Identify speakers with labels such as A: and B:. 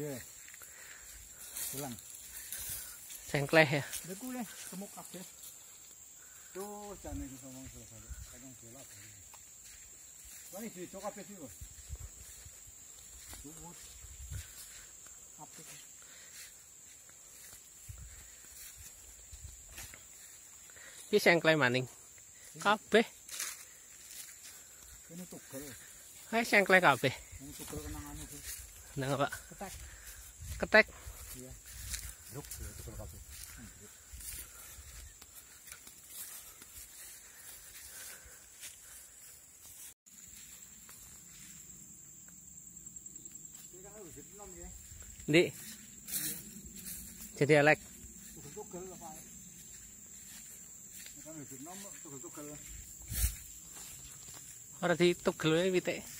A: Iya. Pulang.
B: Cengkleh ya.
A: Deku deh, semuk kabeh. Tuh, jane iki ngomong selesai. Kadang gelap. Wani di cok kabeh iki kok. Tuh. Apik.
B: Iki cengkleh maning. Kabeh.
A: Ini tugel.
B: Hai cengkleh kabeh.
A: Ini tugel kenangannya
B: Ano nga?
A: Ketek.
B: Ketek.
A: Iya. Duk, ya, itu kalau kamu.
B: Di. Jadi elek. Ora ditugel wae pitik.